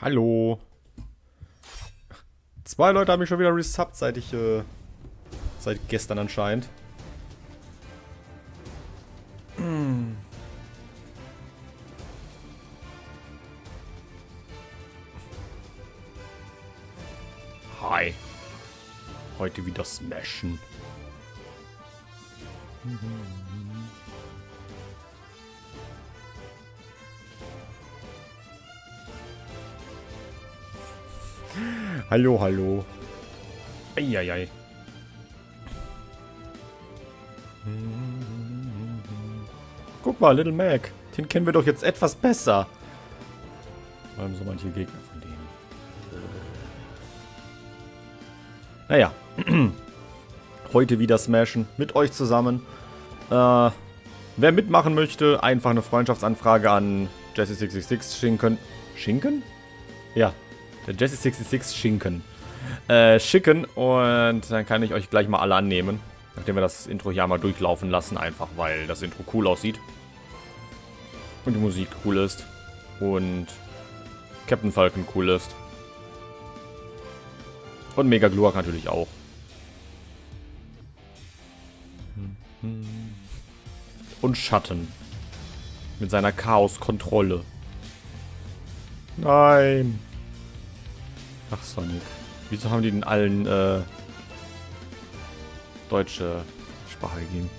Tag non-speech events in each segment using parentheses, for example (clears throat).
Hallo. Zwei Leute haben mich schon wieder resubbt, seit ich, äh, seit gestern anscheinend. Hm. (clears throat) Hi. Heute wieder smashen. (laughs) hallo, hallo. Eieiei. Guck mal, Little Mac. Den kennen wir doch jetzt etwas besser. Vor allem so manche Gegner von denen. Naja. (clears throat) Heute wieder smashen mit euch zusammen. Äh, wer mitmachen möchte, einfach eine Freundschaftsanfrage an Jesse666 schinken. Schinken? Ja, der Jesse66 schinken. Äh, schicken und dann kann ich euch gleich mal alle annehmen. Nachdem wir das Intro hier einmal durchlaufen lassen, einfach weil das Intro cool aussieht. Und die Musik cool ist. Und Captain Falcon cool ist. Und Mega Gluak natürlich auch. Und Schatten. Mit seiner Chaos-Kontrolle. Nein. Ach, Sonic. Wieso haben die denn allen äh, deutsche Sprache gegeben?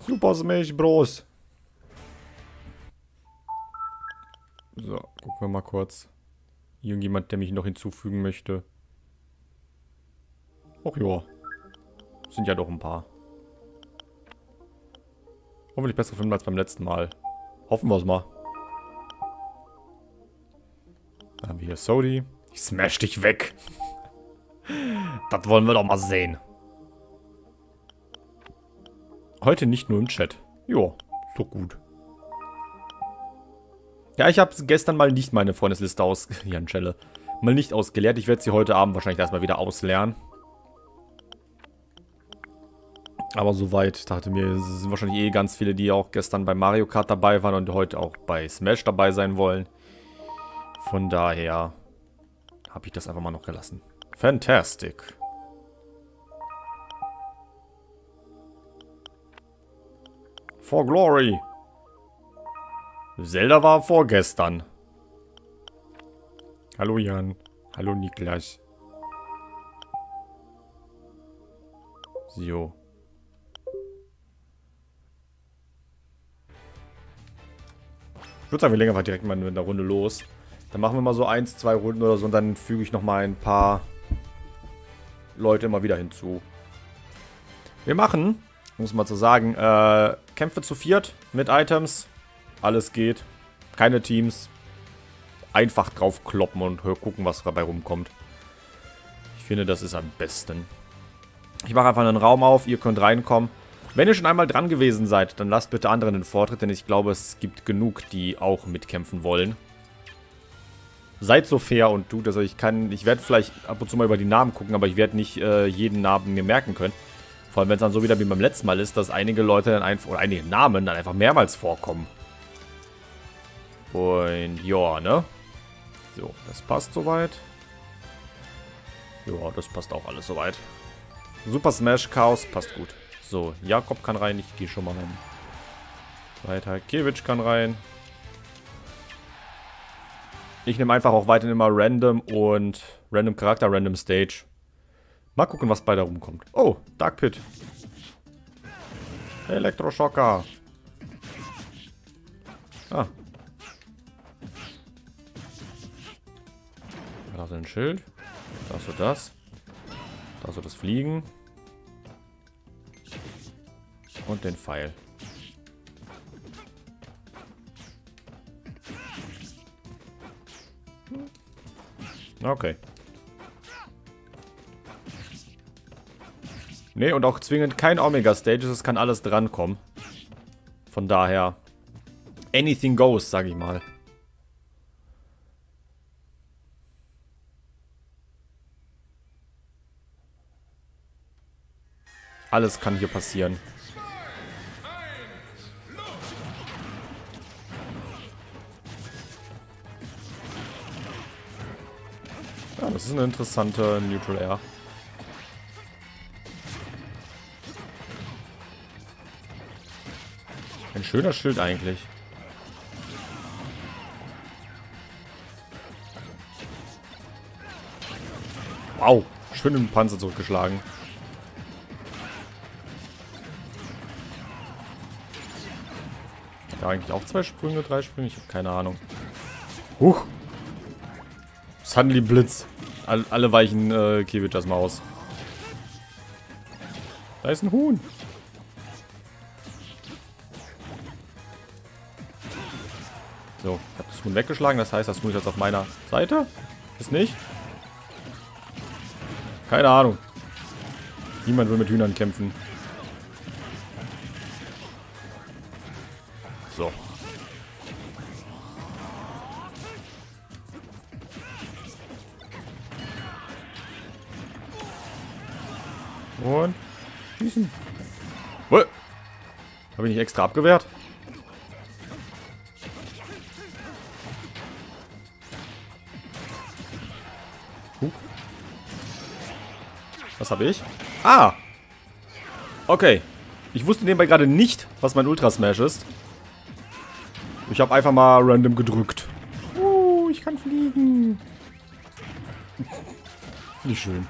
Super Smash Bros. So, gucken wir mal kurz. Irgendjemand, der mich noch hinzufügen möchte. Ach ja. Sind ja doch ein paar. Hoffentlich bessere Filme als beim letzten Mal. Hoffen wir es mal. Dann haben wir hier Sodi. Ich smash dich weg. das wollen wir doch mal sehen. Heute nicht nur im Chat. Jo, so gut. Ja, ich habe gestern mal nicht meine Freundesliste aus... (laughs) Jan Schelle. Mal nicht ausgeleert. Ich werde sie heute Abend wahrscheinlich erstmal wieder ausleeren. Aber soweit dachte mir, es sind wahrscheinlich eh ganz viele, die auch gestern bei Mario Kart dabei waren und heute auch bei Smash dabei sein wollen. Von daher habe ich das einfach mal noch gelassen. Fantastic. For Glory. Zelda war vorgestern. Hallo Jan. Hallo Niklas. So. Ich würde sagen, wir legen einfach direkt mal mit einer Runde los. Dann machen wir mal so eins, zwei Runden oder so und dann füge ich nochmal ein paar Leute immer wieder hinzu. Wir machen, muss man so sagen, äh, Kämpfe zu viert mit Items. Alles geht. Keine Teams. Einfach drauf kloppen und gucken, was dabei rumkommt. Ich finde, das ist am besten. Ich mache einfach einen Raum auf, ihr könnt reinkommen. Wenn ihr schon einmal dran gewesen seid, dann lasst bitte anderen den Vortritt, denn ich glaube, es gibt genug, die auch mitkämpfen wollen. Seid so fair und tut also ich kann, ich werde vielleicht ab und zu mal über die Namen gucken, aber ich werde nicht äh, jeden Namen mir merken können. Vor allem, wenn es dann so wieder wie beim letzten Mal ist, dass einige Leute dann einfach, oder einige Namen dann einfach mehrmals vorkommen. Und ja, ne? So, das passt soweit. Ja, das passt auch alles soweit. Super Smash Chaos passt gut. So, Jakob kann rein, ich gehe schon mal rein. Weiter, Kiewicz kann rein. Ich nehme einfach auch weiterhin immer Random und Random Charakter, Random Stage. Mal gucken, was bei da rumkommt. Oh, Dark Pit. Elektroschocker. Ah. Da du ein Schild. Da hast du das. Da hast du das Fliegen. Und den Pfeil. Okay. Ne, und auch zwingend kein Omega-Stages, es kann alles drankommen. Von daher, anything goes, sag ich mal. Alles kann hier passieren. Ist eine interessante Neutral Air. Ein schöner Schild eigentlich. Wow, schön im Panzer zurückgeschlagen. Da eigentlich auch zwei Sprünge, drei Sprünge? Ich habe keine Ahnung. Huch. Suddenly Blitz. All, alle weichen äh, Kiewicz das Maus. Da ist ein Huhn. So, ich habe das Huhn weggeschlagen. Das heißt, das Huhn ist jetzt auf meiner Seite. Ist nicht? Keine Ahnung. Niemand will mit Hühnern kämpfen. So. Und schießen. Habe ich nicht extra abgewehrt? Huh. Was habe ich? Ah! Okay. Ich wusste nebenbei gerade nicht, was mein Ultra Smash ist. Ich habe einfach mal random gedrückt. Uh, ich kann fliegen. (laughs) Finde ich schön.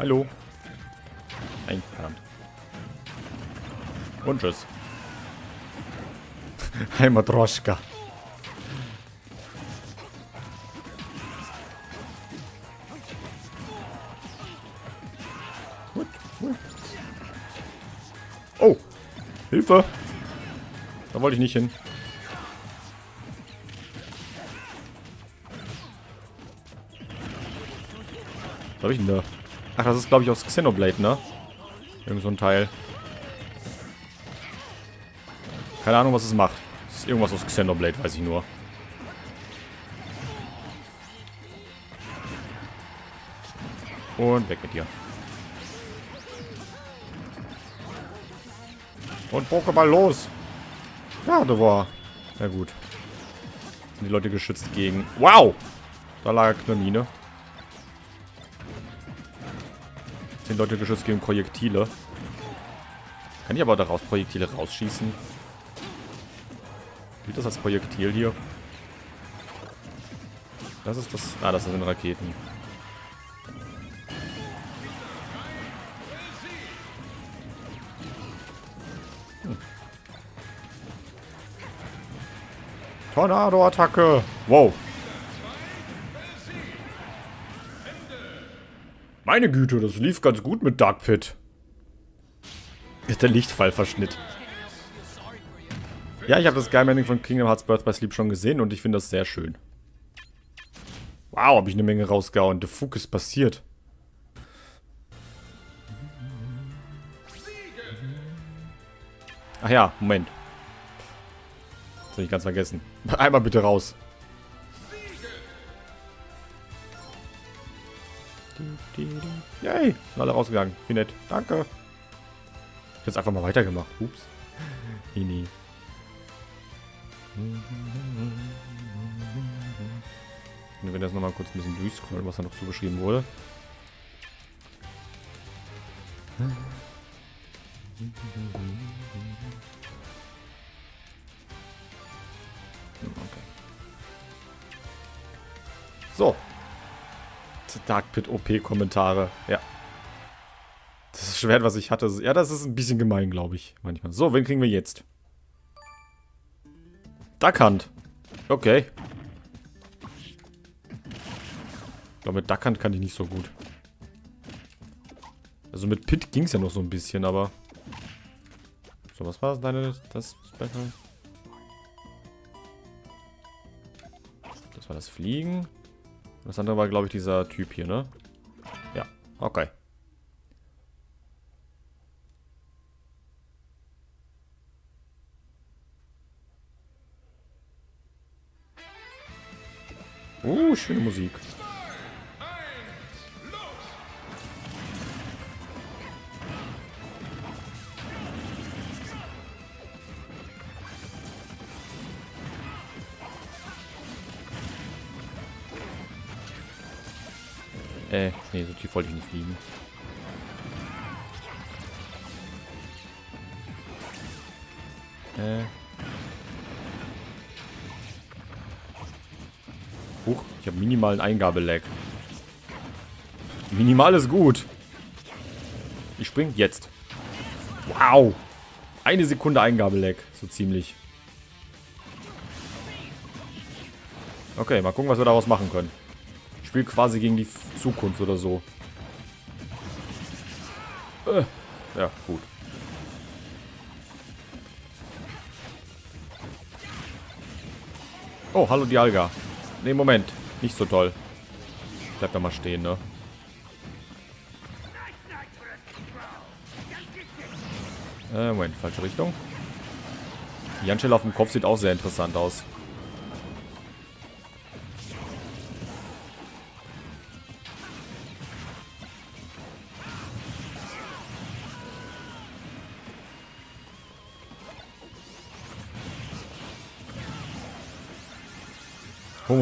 Hallo. Nein, verdammt. Und tschüss. (laughs) Heimatroschka. Oh! Hilfe! Da wollte ich nicht hin. Was habe ich denn da? Ach, das ist, glaube ich, aus Xenoblade, ne? Irgend so ein Teil. Keine Ahnung, was es macht. Das ist irgendwas aus Xenoblade, weiß ich nur. Und weg mit dir. Und Pokéball los. Ja, da war. Ja gut. Sind die Leute geschützt gegen... Wow! Da lag eine Mine. Sind Leute geschützt gegen Projektile. Kann ich aber daraus Projektile rausschießen? Gilt das als Projektil hier? Das ist das... Ah, das sind Raketen. Tornado-Attacke. Wow. Meine Güte, das lief ganz gut mit Dark Pit. Ist der Lichtfallverschnitt. Ja, ich habe das Geheimending von Kingdom Hearts Birth by Sleep schon gesehen und ich finde das sehr schön. Wow, habe ich eine Menge rausgehauen. The Fug ist passiert. Ach ja, Moment. Das habe ich ganz vergessen. (laughs) Einmal bitte raus. Yay, sind alle rausgegangen. Wie nett. Danke. Ich jetzt einfach mal weitergemacht. Ups. (laughs) Hini. Wir werden jetzt nochmal kurz ein bisschen durchscrollen, was da noch so beschrieben wurde. Okay. So. Dark Pit OP-Kommentare. Ja. Das Schwert, was ich hatte. Ja, das ist ein bisschen gemein, glaube ich. Manchmal. So, wen kriegen wir jetzt? Duckhand. Okay. Ich glaube, mit Duckhand kann ich nicht so gut. Also mit Pit ging es ja noch so ein bisschen, aber... So, was war deine... das? Das war das Fliegen. Das andere war, glaube ich, dieser Typ hier, ne? Ja, okay. Uh, schöne Musik. Nee, so tief wollte ich nicht fliegen. Äh. Huch, ich habe minimalen Eingabelag. Minimal ist gut. Ich spring jetzt. Wow. Eine Sekunde Eingabelag, so ziemlich. Okay, mal gucken, was wir daraus machen können. Spiele quasi gegen die Zukunft oder so. Äh, ja, gut. Oh, hallo Dialga. Ne, Moment. Nicht so toll. Bleib da mal stehen, ne? Äh, Moment, falsche Richtung. Die Handschelle auf dem Kopf sieht auch sehr interessant aus.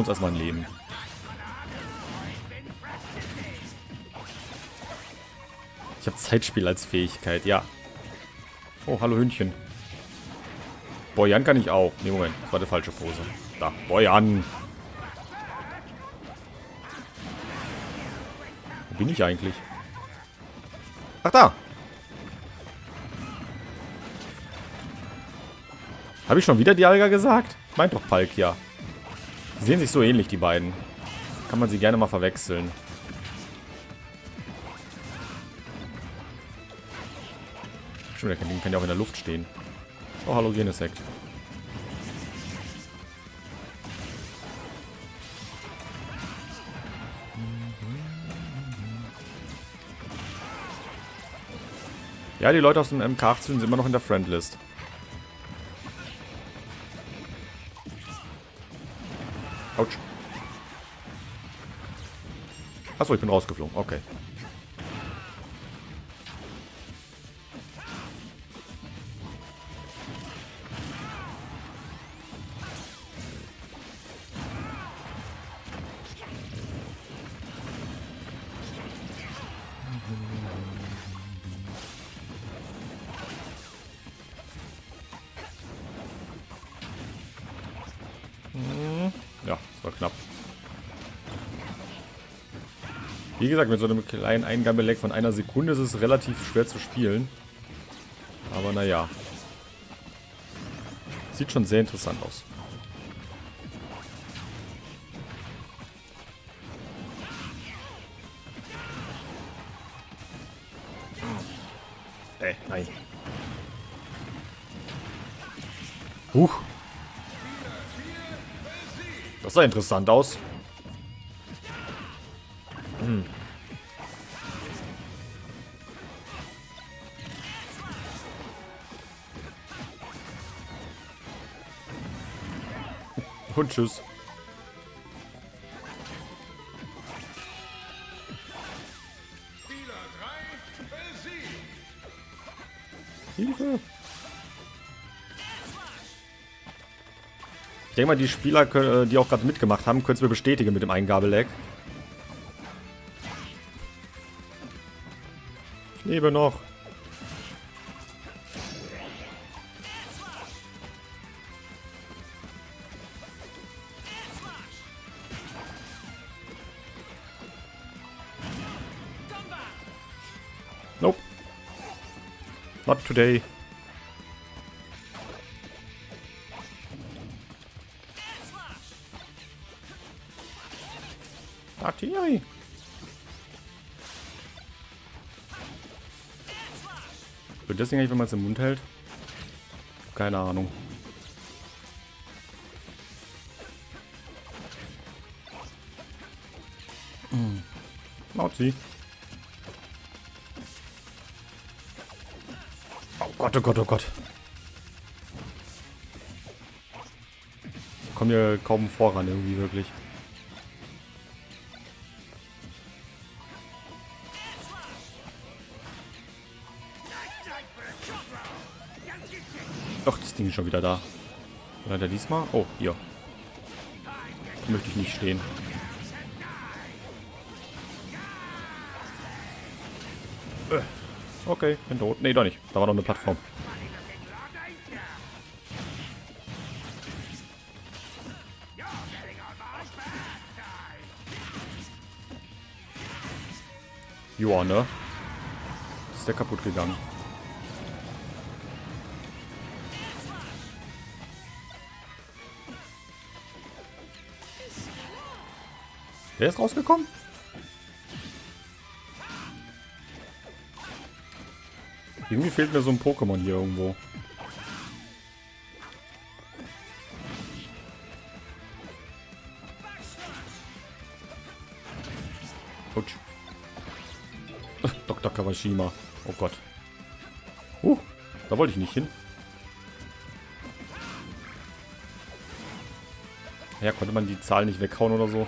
Uns erstmal ein Leben. Ich habe Zeitspiel als Fähigkeit, ja. Oh, hallo Hündchen. Boyan kann ich auch. Ne, Moment. Das war die falsche Pose. Da, Boyan. Wo bin ich eigentlich? Ach, da. Habe ich schon wieder Dialga gesagt? Meint doch Palkia. Die sehen sich so ähnlich, die beiden. Kann man sie gerne mal verwechseln. Stimmt, der kann, kann ja auch in der Luft stehen. Oh, hallo Genesekt. Ja, die Leute aus dem MK18 sind immer noch in der Friendlist. Achso, ich bin rausgeflogen. Okay. Wie gesagt, mit so einem kleinen Eingabelag von einer Sekunde ist es relativ schwer zu spielen. Aber naja. Sieht schon sehr interessant aus. Äh, nein. Huch. Das sah interessant aus. Und tschüss. Hilfe! Ich denke mal, die Spieler, äh, die auch gerade mitgemacht haben, können es mir bestätigen mit dem Eingabelag. Ich lebe noch. Today. Artillerie. Wird das Ding eigentlich, wenn man es im Mund hält? Keine Ahnung. Hm. Mauzi. Gott, oh Gott, oh Gott. Ich komme hier kaum voran irgendwie wirklich. Ach, das Ding ist schon wieder da. Oder der diesmal? Oh, hier. Da möchte ich nicht stehen. Äh. Okay, bin tot. Nee, doch nicht. Da war noch eine Plattform. Joa, ne? Ist der kaputt gegangen. Der ist rausgekommen? Irgendwie fehlt mir so ein Pokémon hier irgendwo. Putsch. (laughs) Dr. Kawashima. Oh Gott. Uh, da wollte ich nicht hin. Ja, konnte man die Zahl nicht weghauen oder so?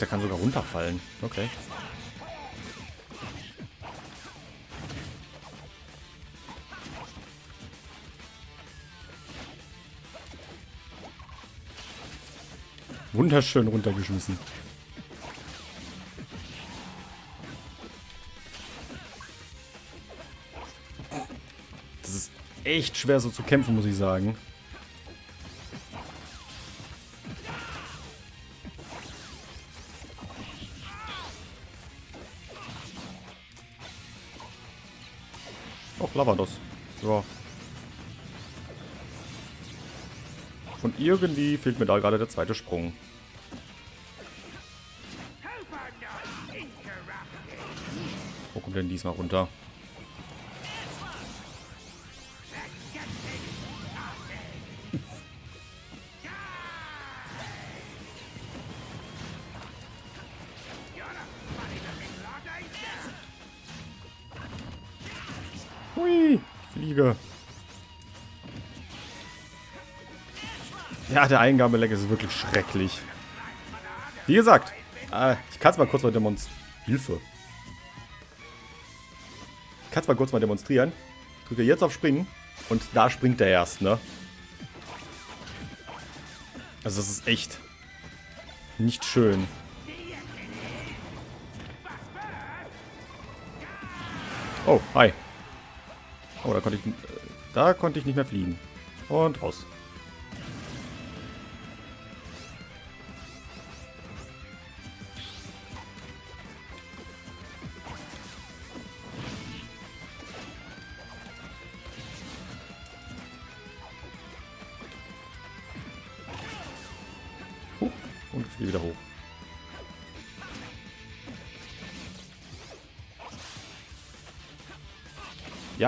Der kann sogar runterfallen. Okay. Wunderschön runtergeschmissen. Das ist echt schwer so zu kämpfen, muss ich sagen. Lavados. Ja. Und irgendwie fehlt mir da gerade der zweite Sprung. Wo kommt denn diesmal runter? Der Eingabeleck ist wirklich schrecklich. Wie gesagt, äh, ich kann es mal kurz mal demonstrieren. Hilfe. Ich kann es mal kurz mal demonstrieren. Ich drücke jetzt auf Springen und da springt er erst, ne? Also das ist echt nicht schön. Oh, hi. Oh, da konnte ich, da konnte ich nicht mehr fliegen. Und raus.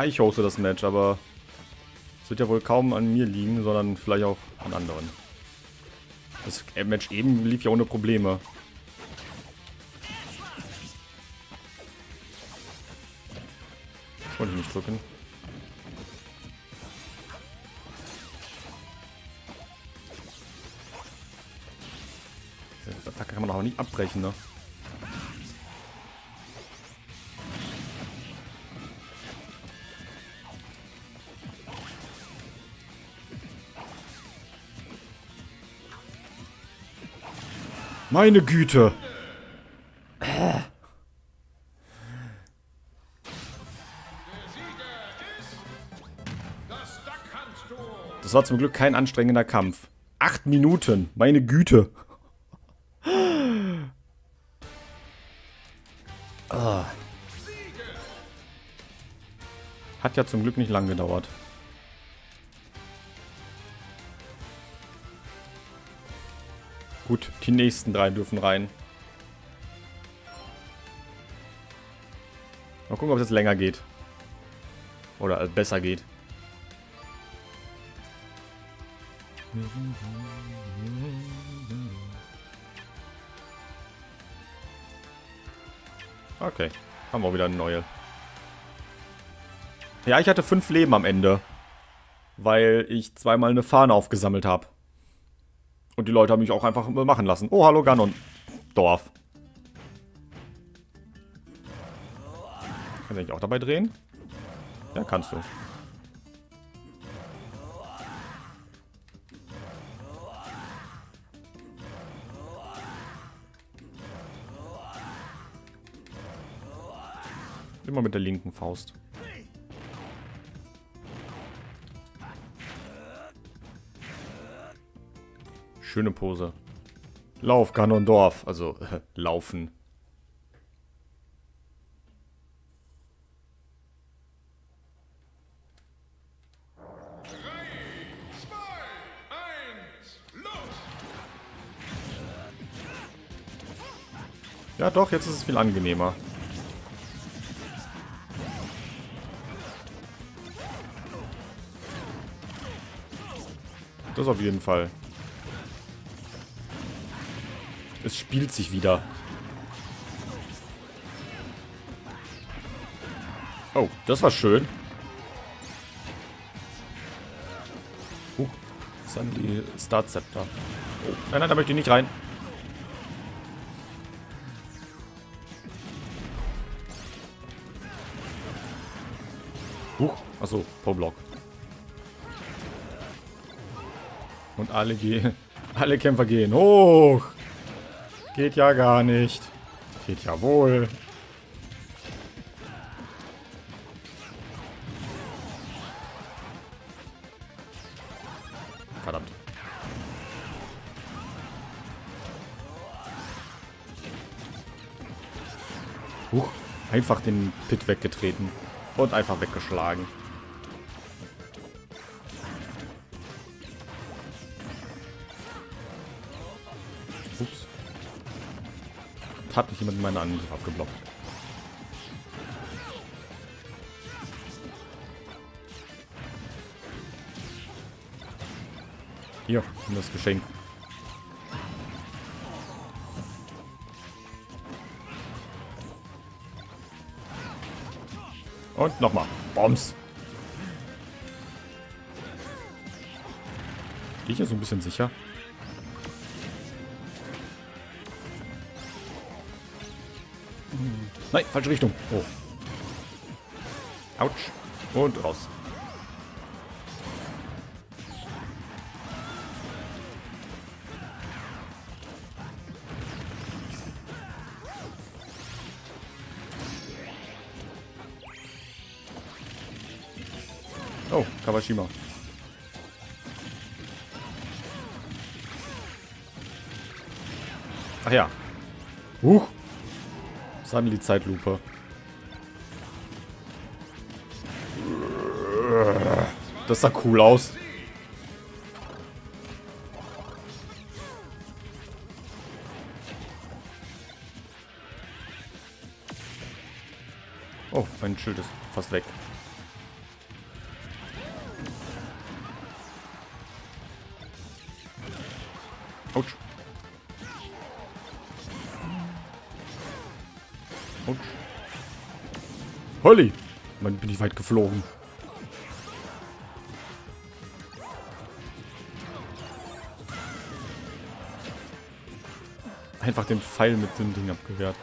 Ja, ich hoste das Match, aber es wird ja wohl kaum an mir liegen, sondern vielleicht auch an anderen. Das Match eben lief ja ohne Probleme. Das wollte ich nicht drücken. Die Attacke kann man auch nicht abbrechen, ne? Meine Güte. Das war zum Glück kein anstrengender Kampf. Acht Minuten. Meine Güte. Ah. Hat ja zum Glück nicht lang gedauert. Gut, die nächsten drei dürfen rein. Mal gucken, ob es jetzt länger geht. Oder besser geht. Okay, haben wir wieder eine neue. Ja, ich hatte fünf Leben am Ende. Weil ich zweimal eine Fahne aufgesammelt habe. Und die Leute haben mich auch einfach machen lassen. Oh, hallo Ganon. Dorf. Kann ich auch dabei drehen? Ja, kannst du. Immer mit der linken Faust. Schöne Pose. Lauf, Ganondorf. Also, äh, (laughs) laufen. Ja doch, jetzt ist es viel angenehmer. Das auf jeden Fall. Es spielt sich wieder. Oh, das war schön. Huch, das sind die Star-Zepter. Oh, nein, nein, da möchte ich nicht rein. Huch, achso, Po-Block. Und alle gehen, (laughs) alle Kämpfer gehen hoch. Geht ja gar nicht. Geht ja wohl. Verdammt. Huch, einfach den Pit weggetreten. Und einfach weggeschlagen. Hat mich jemand meinen Angriff abgeblockt. Hier, das Geschenk. Und nochmal. Bombs. Ich hier so ein bisschen sicher? Nein, falsche Richtung. Oh. Autsch. Und raus. Oh, Kawashima. Ach ja. Huch. Suddenly Zeitlupe. Das sah cool aus. Weit geflogen. Einfach den Pfeil mit dem Ding abgewehrt.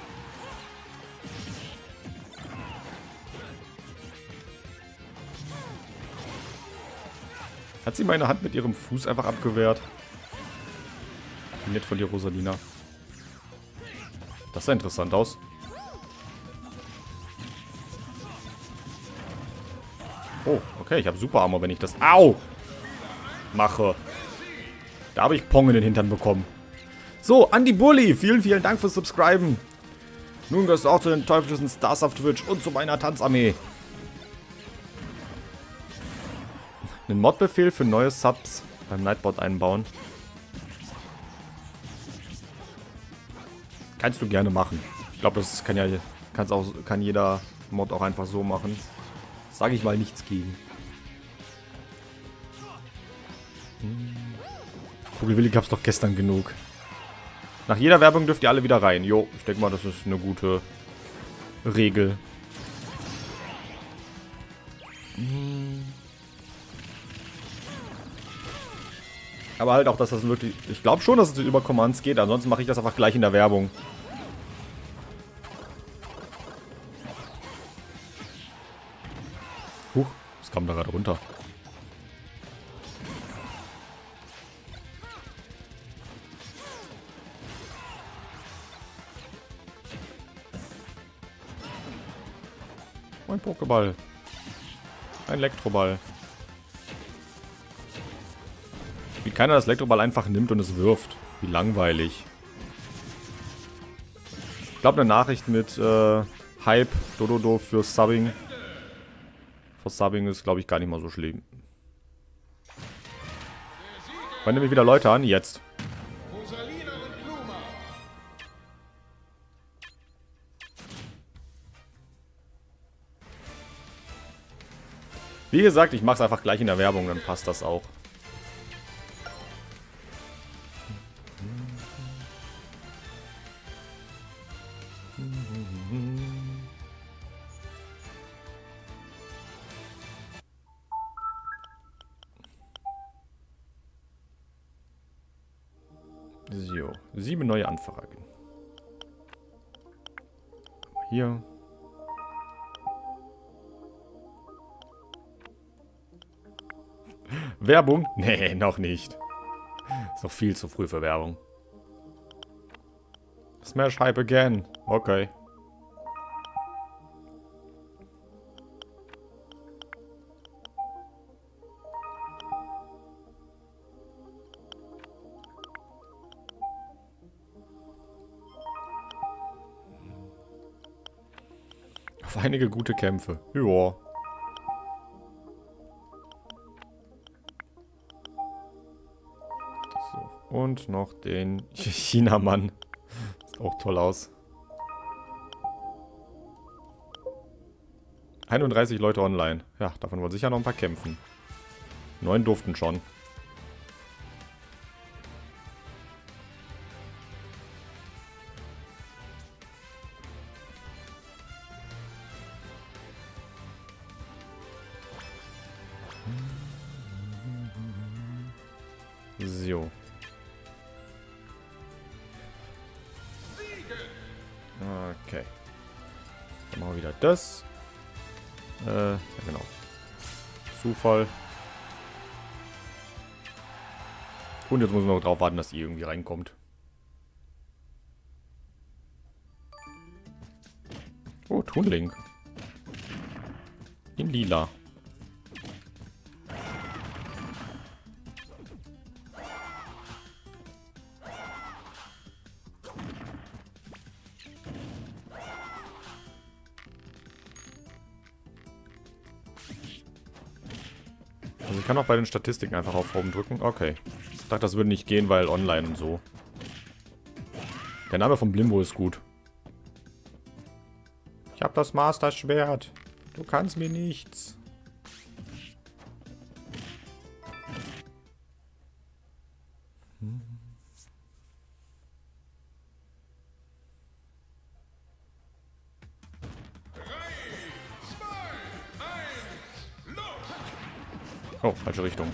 Hat sie meine Hand mit ihrem Fuß einfach abgewehrt? Nett von dir, Rosalina. Das sah interessant aus. Okay, ich habe Super Armor, wenn ich das... Au! Mache. Da habe ich Pong in den Hintern bekommen. So, Andy Bully, vielen, vielen Dank fürs Subscriben. Nun gehörst du auch zu den teuflischen Stars auf Twitch und zu meiner Tanzarmee. Einen Modbefehl für neue Subs beim Nightbot einbauen. Kannst du gerne machen. Ich glaube, das kann ja auch, kann jeder Mod auch einfach so machen. Sage ich mal nichts gegen. Kugelwilli gab es doch gestern genug. Nach jeder Werbung dürft ihr alle wieder rein. Jo, ich denke mal, das ist eine gute Regel. Aber halt auch, dass das wirklich... Ich glaube schon, dass es über Commands geht. Ansonsten mache ich das einfach gleich in der Werbung. Huch, was kam da gerade runter? Ein Pokéball. Ein Elektroball. Wie keiner das Elektroball einfach nimmt und es wirft. Wie langweilig. Ich glaube, eine Nachricht mit äh, Hype, Dododo für Subbing. Für Subbing ist, glaube ich, gar nicht mal so schlimm. Wann nehme ich wieder Leute an? Jetzt. Wie gesagt, ich mache es einfach gleich in der Werbung, dann passt das auch. Werbung? (laughs) Nee, noch nicht. Ist noch viel zu früh für Werbung. Smash Hype again. Okay. Auf einige gute Kämpfe. Joa. Und noch den Chinamann. Sieht auch toll aus. 31 Leute online. Ja, davon wollen sicher noch ein paar kämpfen. Neun durften schon. So. Das. Äh, ja genau. Zufall. Und jetzt muss man noch drauf warten, dass die irgendwie reinkommt. Oh, Tunling. In lila. Bei den Statistiken einfach auf Home drücken. Okay. Ich dachte, das würde nicht gehen, weil online und so. Der Name von Blimbo ist gut. Ich habe das Master-Schwert. Du kannst mir nichts. Falsche Richtung.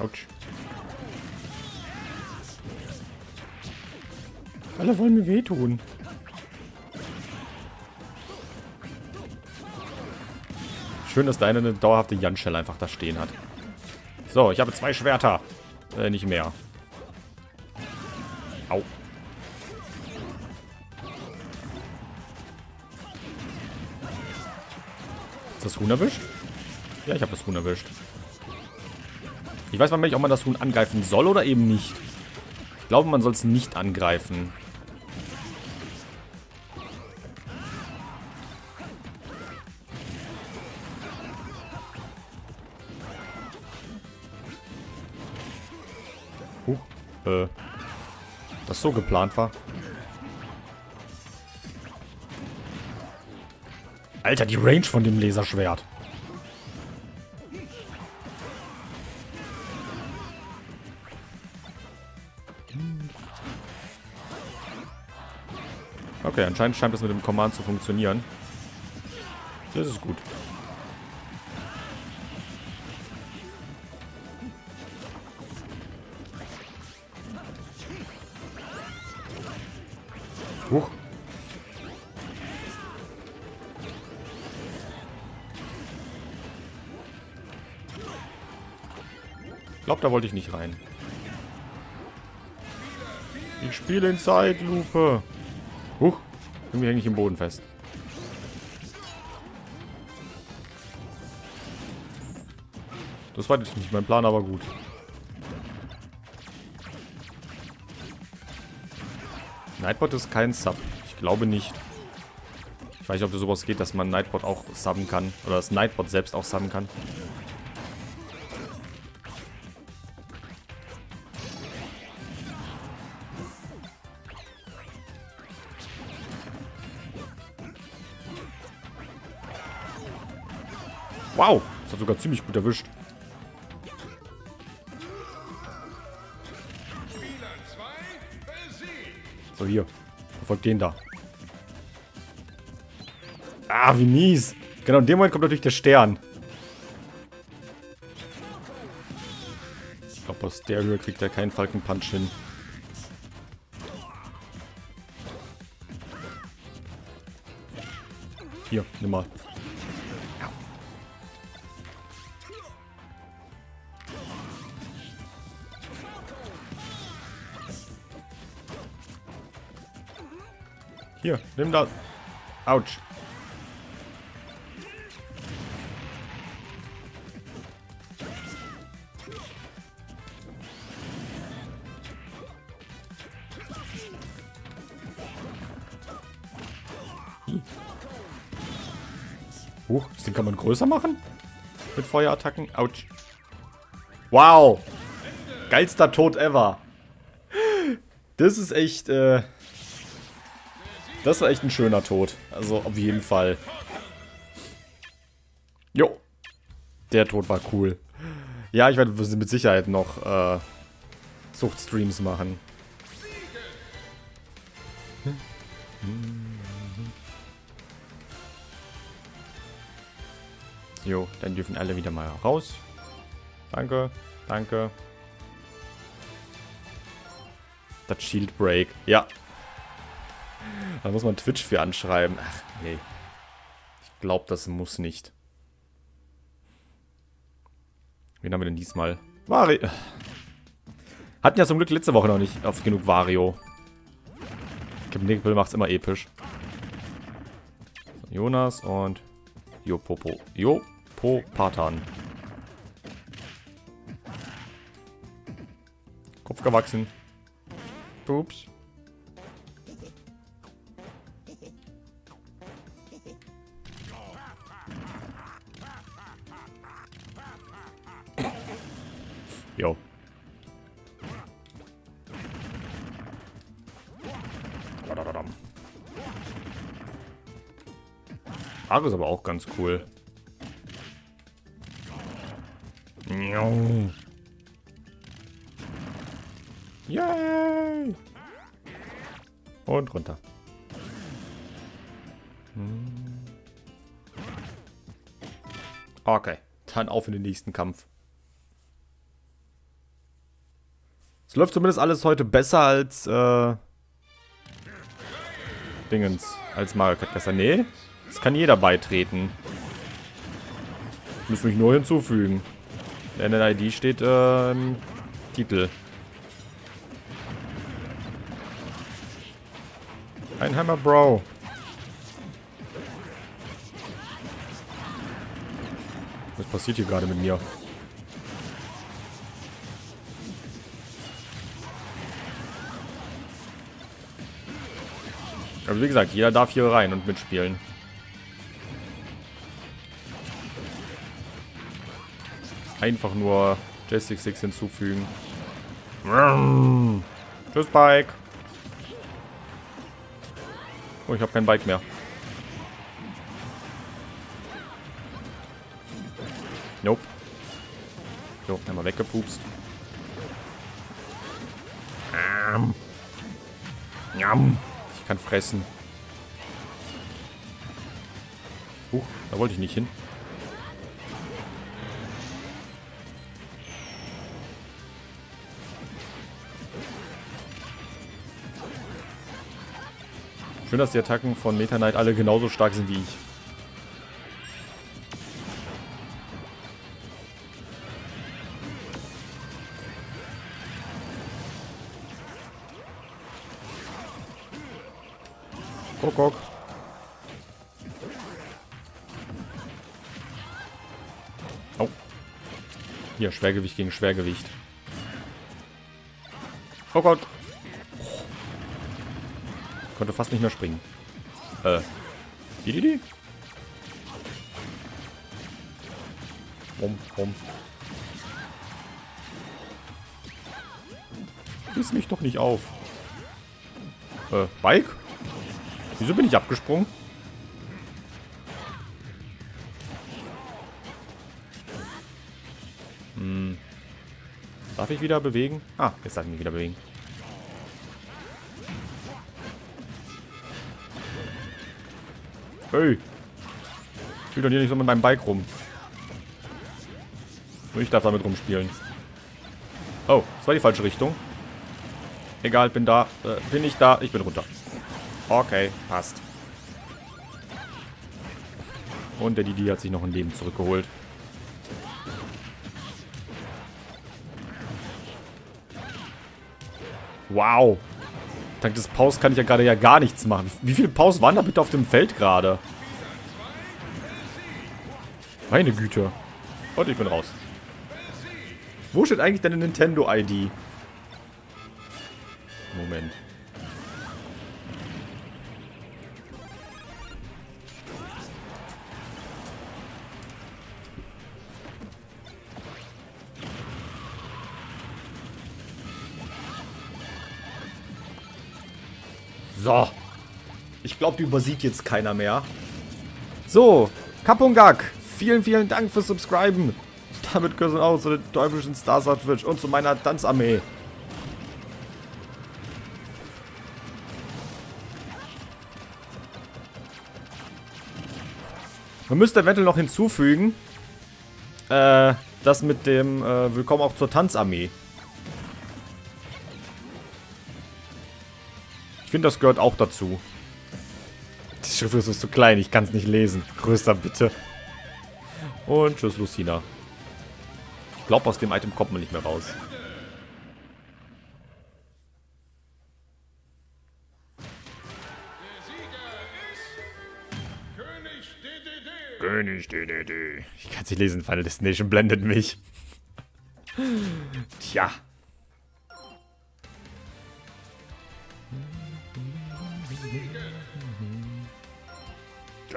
Autsch. Alle wollen mir wehtun. Schön, dass deine eine dauerhafte Janschelle einfach da stehen hat. So, ich habe zwei Schwerter. Äh, nicht mehr. Huhn erwischt? Ja, ich habe das Huhn erwischt. Ich weiß mal nicht, ob man das Huhn angreifen soll oder eben nicht. Ich glaube, man soll es nicht angreifen. Huch, äh, das so geplant war. Alter, die Range von dem Laserschwert. Okay, anscheinend scheint das mit dem Command zu funktionieren. Das ist gut. Glaube, da wollte ich nicht rein. Ich spiele in Zeitlupe. Huch. Irgendwie hänge ich im Boden fest. Das war jetzt nicht mein Plan, aber gut. Nightbot ist kein Sub. Ich glaube nicht. Ich weiß nicht, ob das sowas geht, dass man Nightbot auch subben kann. Oder das Nightbot selbst auch subben kann. Sogar ziemlich gut erwischt. So, hier. Verfolgt den da. Ah, wie mies. Genau, in dem Moment kommt natürlich der Stern. Ich glaube, aus der Höhe kriegt er keinen Falkenpunch hin. Hier, nimm mal. Hier, nimm das. Autsch. Huch, das Ding kann man größer machen? Mit Feuerattacken? Autsch. Wow. Geilster Tod ever. Das ist echt, äh... Das war echt ein schöner Tod. Also auf jeden Fall. Jo. Der Tod war cool. Ja, ich werde mit Sicherheit noch äh, Suchtstreams machen. Jo, dann dürfen alle wieder mal raus. Danke, danke. Das Shield Break. Ja, da muss man Twitch für anschreiben. Ach, nee. Ich glaube, das muss nicht. Wen haben wir denn diesmal? Wario. Hatten ja zum Glück letzte Woche noch nicht auf genug Wario. Captain Nickel macht's immer episch. Jonas und Jopopo. Jopopatan. Kopf gewachsen. Ups. Argo ist aber auch ganz cool. Yay! Und runter. Okay, dann auf in den nächsten Kampf. Es läuft zumindest alles heute besser als, äh, Dingens, als Mario Kart gestern. Nee, es kann jeder beitreten. Ich muss mich nur hinzufügen. In der ID steht, äh, im Titel. Ein Hammer Bro. Was passiert hier gerade mit mir? Also wie gesagt, jeder darf hier rein und mitspielen. Einfach nur Joystick 6 hinzufügen. Tschüss, Bike. Oh, ich habe kein Bike mehr. Nope. So, einmal weggepupst. Jam kann fressen. Huch, da wollte ich nicht hin. Schön, dass die Attacken von Meta Knight alle genauso stark sind wie ich. Guck, guck. Au. Hier, Schwergewicht gegen Schwergewicht. Oh Gott. Konnte fast nicht mehr springen. Äh. Die, die, die. Rum, rum. Iss mich doch nicht auf. Äh, Bike? Wieso bin ich abgesprungen? Hm. Darf ich wieder bewegen? Ah, jetzt darf ich mich wieder bewegen. Hey. Ich spiel doch hier nicht so mit meinem Bike rum. Nur ich darf damit rumspielen. Oh, das war die falsche Richtung. Egal, bin da. Äh, bin ich da? Ich bin runter. Okay, passt. Und der Didi hat sich noch ein Leben zurückgeholt. Wow. Dank des Paus kann ich ja gerade ja gar nichts machen. Wie viele Paus waren da bitte auf dem Feld gerade? Meine Güte. Und ich bin raus. Wo steht eigentlich deine Nintendo-ID? Die übersieht jetzt keiner mehr. So, Kapungak, vielen, vielen Dank fürs Subscriben. (laughs) Damit gehört auch zu den teuflischen Stars auf Twitch und zu meiner Tanzarmee. Man müsste eventuell noch hinzufügen, äh, das mit dem äh, Willkommen auch zur Tanzarmee. Ich finde, das gehört auch dazu. Die Schrift ist zu klein, ich kann es nicht lesen. Größer bitte. Und tschüss, Lucina. Ich glaube, aus dem Item kommt man nicht mehr raus. König DDD. Ich kann es nicht lesen, Final Destination blendet mich. Tja.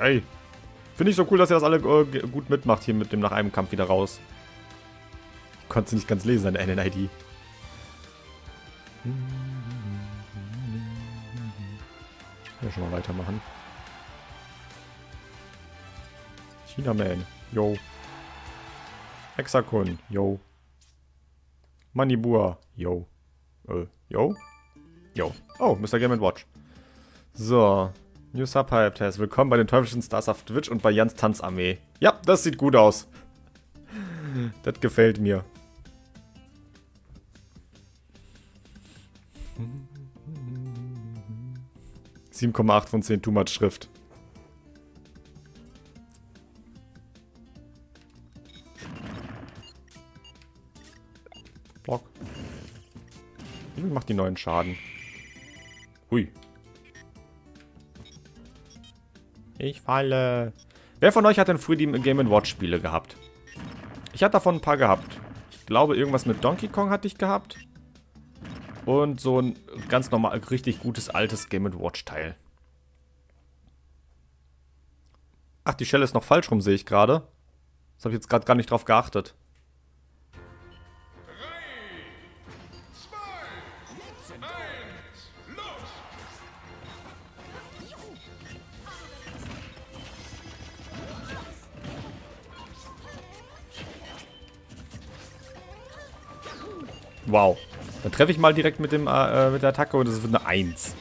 Ey. Finde ich so cool, dass ihr das alle äh, gut mitmacht hier mit dem nach einem Kampf wieder raus. Ich konnte es nicht ganz lesen, seine NNID. Ja, schon mal weitermachen. Chinaman, yo. Hexakun, yo. Manibua, yo. Äh, yo? Yo. Oh, Mr. Game Watch. So, New Subhype Test. Willkommen bei den teuflischen Stars auf Twitch und bei Jans Tanzarmee. Ja, das sieht gut aus. Das gefällt mir. Sieben von 10 Too Much Schrift. Block. Wie viel macht die neuen Schaden? Hui, Ich falle. Wer von euch hat denn früher die Game Watch Spiele gehabt? Ich hatte davon ein paar gehabt. Ich glaube, irgendwas mit Donkey Kong hatte ich gehabt. Und so ein ganz normal, richtig gutes, altes Game Watch Teil. Ach, die Shell ist noch falsch rum, sehe ich gerade. Das habe ich jetzt gerade gar nicht drauf geachtet. Wow. Dann treffe ich mal direkt mit, dem, äh, mit der Attacke und es wird eine 1.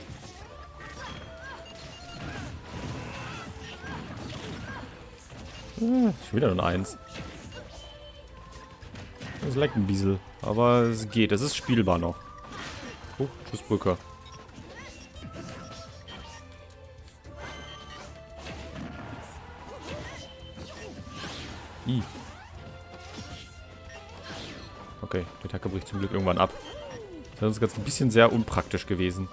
Hm, schon wieder eine 1. Das leckt ein bisschen. Aber es geht. Es ist spielbar noch. Oh, tschüss Brücke. I. Okay, die Attacke bricht zum Glück irgendwann ab. Das ist ganz ein bisschen sehr unpraktisch gewesen.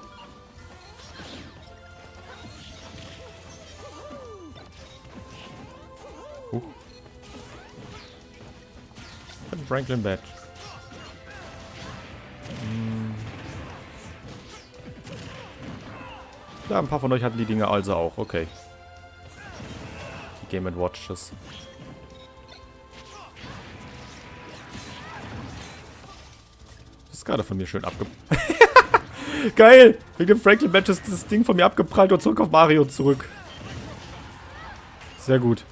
Huch. Franklin Badge. Hm. Ja, ein paar von euch hatten die Dinge also auch. Okay. Die Game Watches. Gerade von mir schön abge... (laughs) Geil! Wegen dem Franklin Badge ist das Ding von mir abgeprallt und zurück auf Mario zurück. Sehr gut.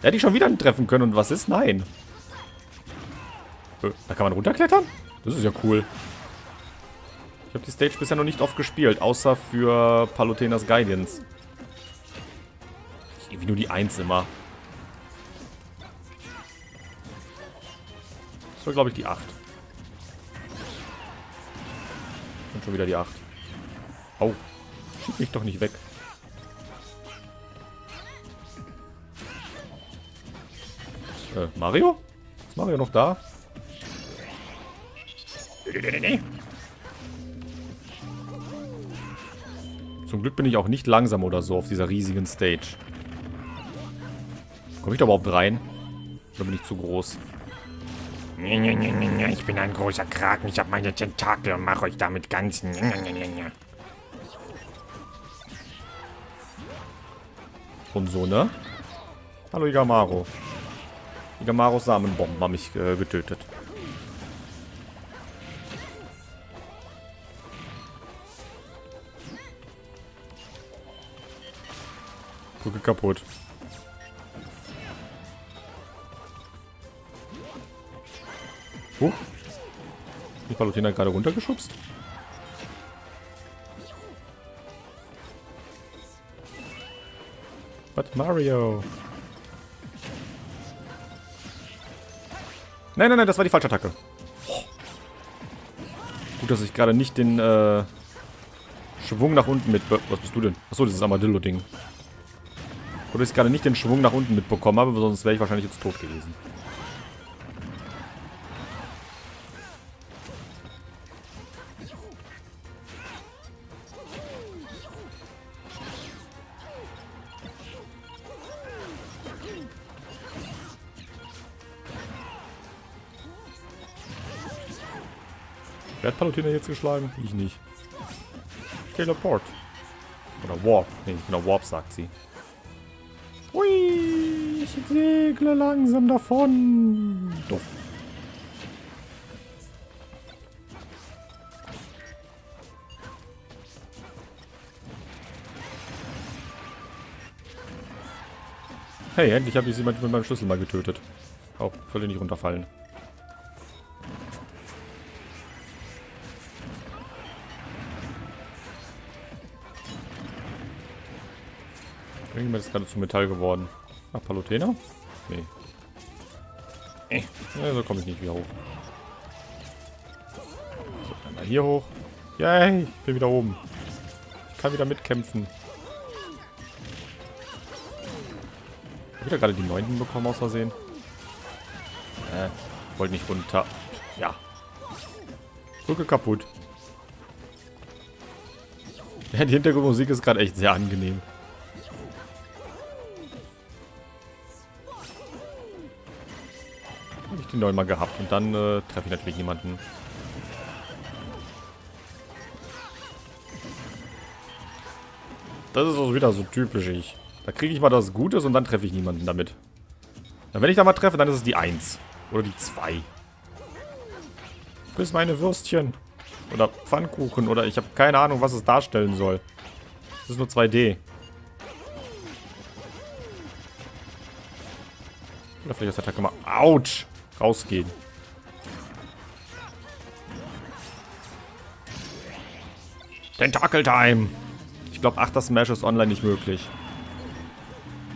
Da hätte ich schon wieder treffen können. Und was ist? Nein. Äh, da kann man runterklettern? Das ist ja cool. Ich habe die Stage bisher noch nicht oft gespielt, außer für Palutenas Guidance. Irgendwie nur die 1 immer. Das war, glaube ich, die 8. Und schon wieder die 8. Au. Schieb mich doch nicht weg. Äh, Mario? Ist Mario noch da? Zum Glück bin ich auch nicht langsam oder so auf dieser riesigen Stage. Komme ich da überhaupt rein? Oder bin ich zu groß? Ich bin ein großer Kraken. Ich habe meine Tentakel und mache euch damit ganz... Und so, ne? Hallo Igamaro. Igamaros Samenbomben haben mich äh, getötet. Brücke kaputt. Huch. Die Palutina gerade runtergeschubst? But Mario. Nein, nein, nein, das war die falsche Attacke. Gut, dass ich gerade nicht den äh, Schwung nach unten mit... Was bist du denn? Achso, dieses Armadillo-Ding. Gut, dass ich gerade nicht den Schwung nach unten mitbekommen habe, sonst wäre ich wahrscheinlich jetzt tot gewesen. Palutine jetzt geschlagen? Ich nicht. Teleport. Oder Warp. Nee, genau, Warp sagt sie. Hui, ich segle langsam davon. Doch. Hey, endlich habe ich sie mit meinem Schlüssel mal getötet. Oh, soll nicht runterfallen. Ist gerade zu Metall geworden. Ach, Palutena? Nee. Äh, so komme ich nicht wieder hoch. So, dann mal hier hoch. Yay, ich bin wieder oben. Ich kann wieder mitkämpfen. Hab ich da gerade die neunten bekommen aus Versehen? Äh, wollte nicht runter. Ja. Brücke kaputt. Ja, die Hintergrundmusik ist gerade echt sehr angenehm. Die neunmal gehabt. Und dann äh, treffe ich natürlich niemanden. Das ist auch wieder so typisch ich. Da kriege ich mal das Gutes und dann treffe ich niemanden damit. Na, wenn ich da mal treffe, dann ist es die 1. Oder die 2. Friss meine Würstchen. Oder Pfannkuchen. Oder ich habe keine Ahnung, was es darstellen soll. Das ist nur 2D. Oder vielleicht ist der Attacke mal... Autsch! Rausgehen. Tentakel-Time. Ich glaube, 8. Smash ist online nicht möglich.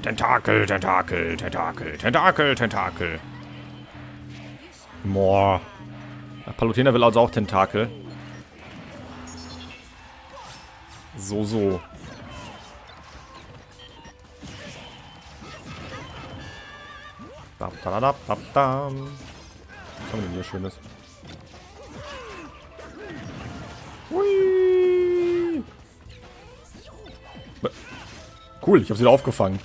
Tentakel, Tentakel, Tentakel, Tentakel, Tentakel. Moor. Palutena will also auch Tentakel. So, so. Da, da, da, da, da. Was haben wir denn hier Schönes? Hui. Cool, ich habe sie wieder aufgefangen.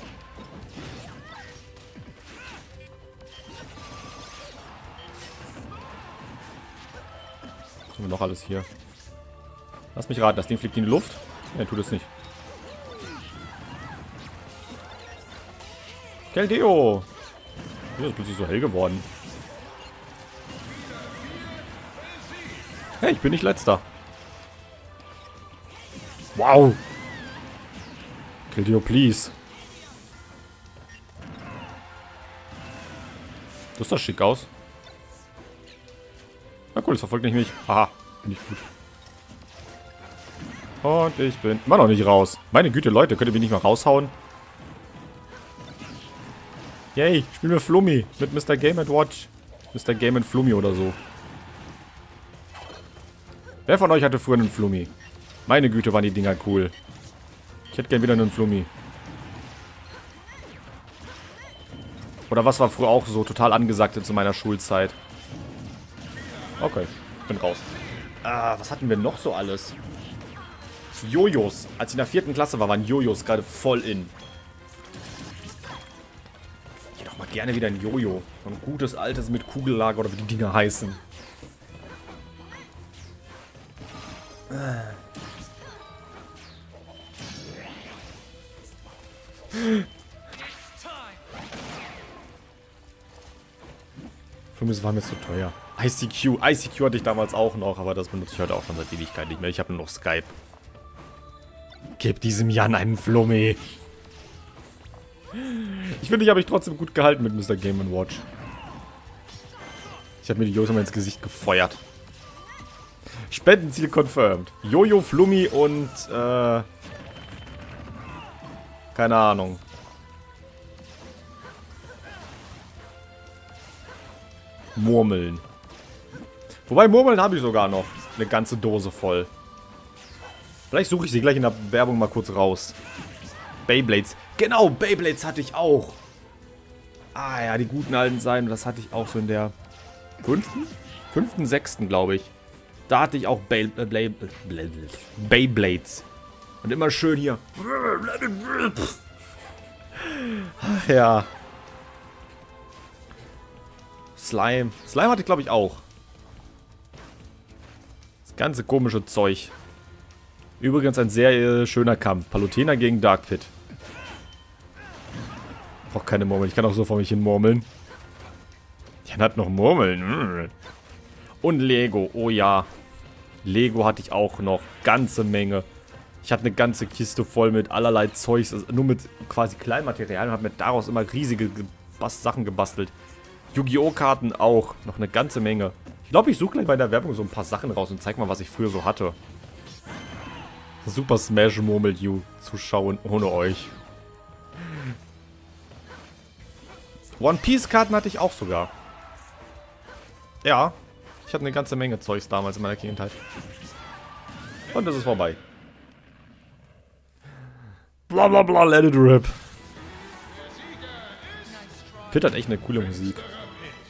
alles hier? Lass mich raten, das Ding fliegt in die Luft? Ne, tut es nicht. Keldeo! Wieso ist plötzlich so hell geworden? Hey, ich bin nicht letzter. Wow! Keldeo, please. Das sah schick aus. Na cool, das verfolgt nicht mich. Aha, bin ich gut. Und ich bin immer noch nicht raus. Meine Güte, Leute, könnt ihr mich nicht mal raushauen? Yay, spielen wir Flummi mit Mr. Game Watch. Mr. Game Flummi oder so. Wer von euch hatte früher einen Flummi? Meine Güte, waren die Dinger cool. Ich hätte gern wieder einen Flummi. Oder was war früher auch so total angesagt zu meiner Schulzeit? Okay, bin raus. Ah, was hatten wir noch so alles? Jojos. Als ich in der vierten Klasse war, waren Jojos gerade voll in. Gerne wieder ein Jojo. So ein gutes altes mit Kugellager oder wie die Dinger heißen. Mich war mir zu teuer. ICQ. ICQ hatte ich damals auch noch, aber das benutze ich heute auch schon seit Ewigkeit nicht mehr. Ich habe nur noch Skype. Gib diesem Jan einen Flummi. Ich finde, ich habe mich trotzdem gut gehalten mit Mr. Game Watch. Ich habe mir die Jojo mal ins Gesicht gefeuert. Spendenziel confirmed. Jojo, Flummi und, äh... Keine Ahnung. Murmeln. Wobei, Murmeln habe ich sogar noch. Eine ganze Dose voll. Vielleicht suche ich sie gleich in der Werbung mal kurz raus. Beyblades. Genau, Beyblades hatte ich auch. Ah ja, die guten alten sein. Das hatte ich auch so in der fünften? Fünften, sechsten, glaube ich. Da hatte ich auch äh, Bey Beyblades. Und immer schön hier. Ach ja. Slime. Slime hatte ich, glaube ich, auch. Das ganze komische Zeug. Übrigens ein sehr äh, schöner Kampf. Palutena gegen Dark Pit. Braucht keine Murmeln. Ich kann auch so vor mich hin murmeln. Jan hat noch Murmeln. Und Lego. Oh ja. Lego hatte ich auch noch. Ganze Menge. Ich hatte eine ganze Kiste voll mit allerlei Zeugs. Also nur mit quasi Kleinmaterial. Und habe mir daraus immer riesige Sachen gebastelt. Yu-Gi-Oh! Karten auch. Noch eine ganze Menge. Ich glaube, ich suche gleich bei der Werbung so ein paar Sachen raus und zeig mal, was ich früher so hatte. Super Smash Murmel You zuschauen ohne euch. One Piece Karten hatte ich auch sogar. Ja, ich hatte eine ganze Menge Zeugs damals in meiner Kindheit. Und es ist vorbei. Bla bla bla, let it rip. Pit hat echt eine coole Musik.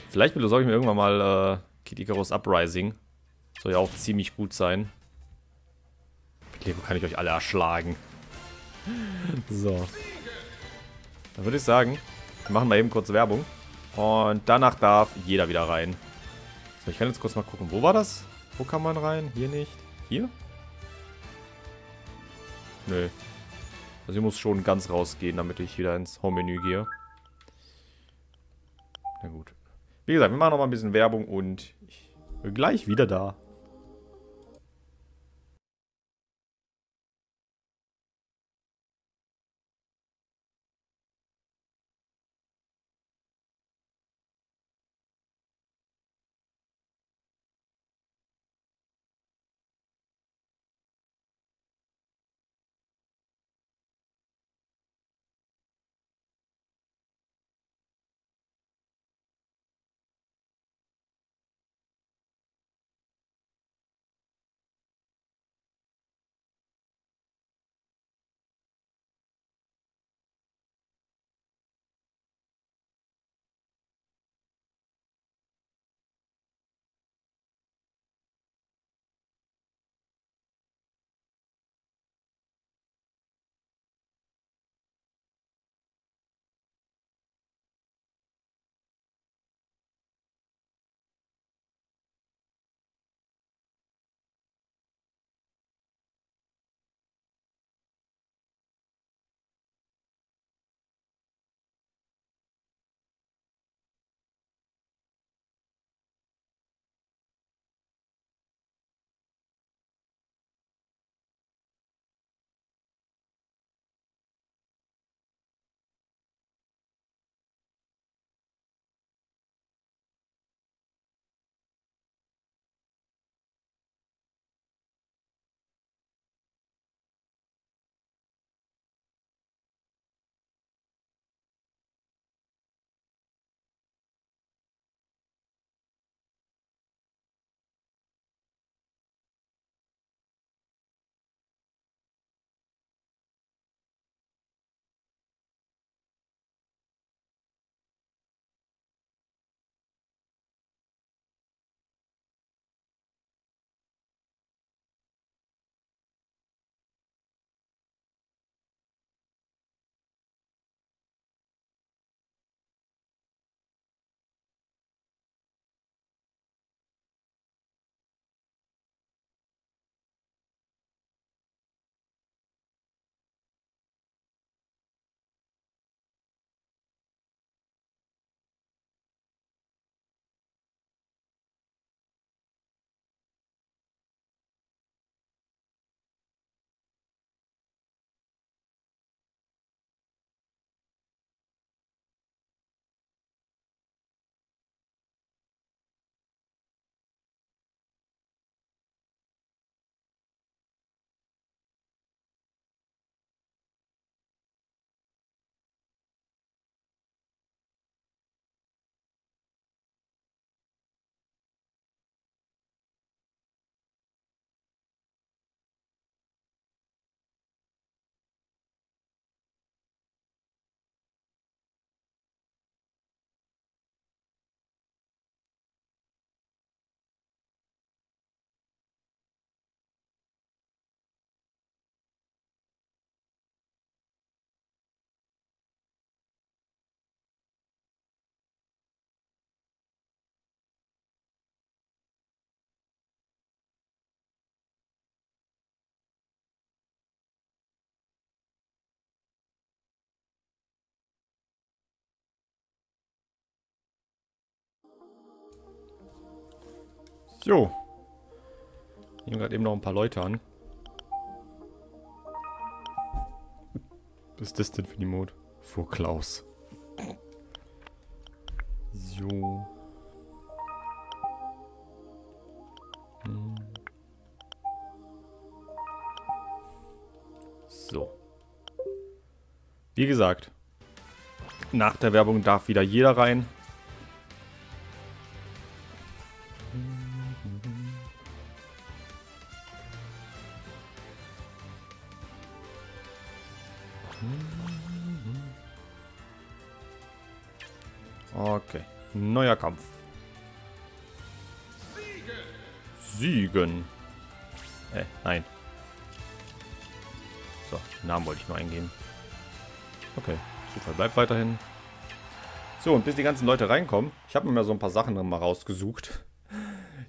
Vielleicht besorge ich mir irgendwann mal äh, Kid Icarus Uprising. Soll ja auch ziemlich gut sein. Mit Lego kann ich euch alle erschlagen. So. Dann würde ich sagen, wir machen mal eben kurz Werbung. Und danach darf jeder wieder rein. So, ich kann jetzt kurz mal gucken. Wo war das? Wo kann man rein? Hier nicht. Hier? Nö. Also ich muss schon ganz rausgehen, damit ich wieder ins Home-Menü gehe. Na gut. Wie gesagt, wir machen noch mal ein bisschen Werbung und ich bin gleich wieder da. So. Nehmen gerade eben noch ein paar Leute an. Was ist das denn für die Mode? Vor Klaus. So. Hm. So. Wie gesagt, nach der Werbung darf wieder jeder rein. Zufall bleibt weiterhin. So, und bis die ganzen Leute reinkommen, ich habe mir mal so ein paar Sachen mal rausgesucht,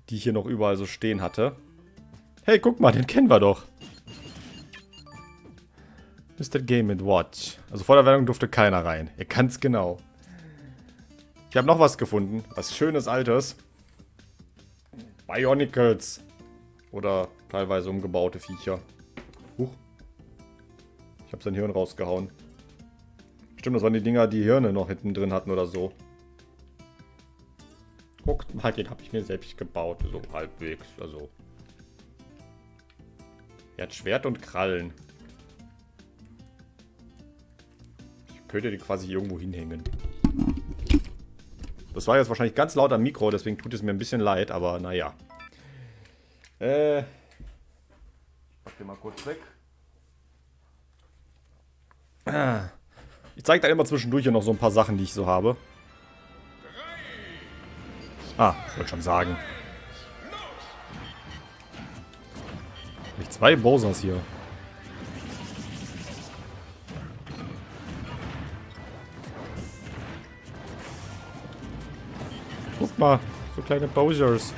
die ich hier noch überall so stehen hatte. Hey, guck mal, den kennen wir doch. Mr. Game Watch. Also vor der Werbung durfte keiner rein. Ihr kannt's genau. Ich habe noch was gefunden. Was schönes Altes. Bionicles. Oder teilweise umgebaute Viecher. Huch. Ich habe sein Hirn rausgehauen. Stimmt, das waren die Dinger, die Hirne noch hinten drin hatten oder so. Guckt mal, den habe ich mir selbst gebaut. So halbwegs. Also. Er hat Schwert und Krallen. Ich könnte die quasi irgendwo hinhängen. Das war jetzt wahrscheinlich ganz laut am Mikro, deswegen tut es mir ein bisschen leid, aber naja. Äh. Ich pack den mal kurz weg. Ah. Ich zeige dann immer zwischendurch hier noch so ein paar Sachen, die ich so habe. Ah, ich wollte schon sagen. Nicht zwei Bowsers hier. Guck mal, so kleine Bowsers.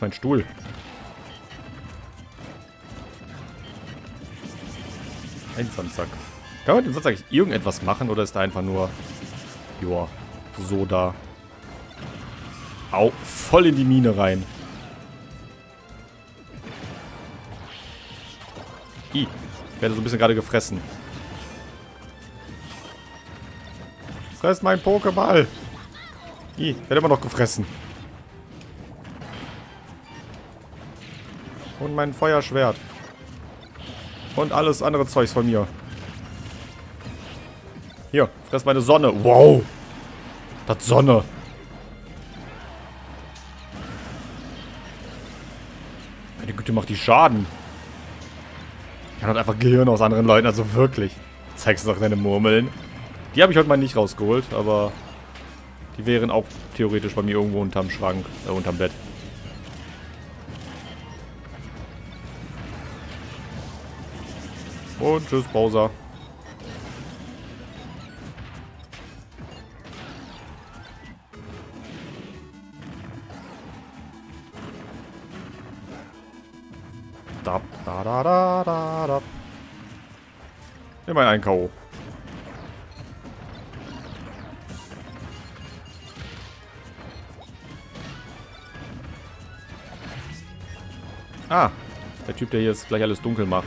Friss mein Stuhl. Ein Sandsack. Kann man mit dem Sandsack eigentlich irgendetwas machen oder ist da einfach nur... Joa, so da. Au, voll in die Mine rein. I, ich werde so ein bisschen gerade gefressen. Fress mein Pokéball. I, werde immer noch gefressen. Und mein Feuerschwert. Und alles andere Zeugs von mir. Hier, fress meine Sonne. Wow. Das Sonne. Meine Güte, macht die Schaden. Ich kann halt einfach Gehirn aus anderen Leuten, also wirklich. Zeigst du doch deine Murmeln. Die habe ich heute mal nicht rausgeholt, aber die wären auch theoretisch bei mir irgendwo unterm Schrank, äh, unterm Bett. Und tschüss, Bowser. Da, da, da, da, da, da. Immer ein K.O. Ah, der Typ, der hier jetzt gleich alles dunkel macht.